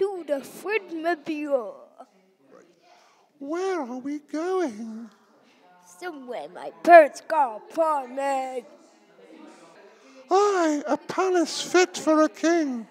to the Fridmobile. Where are we going? Somewhere my parents got apartment. Aye, a palace fit for a king.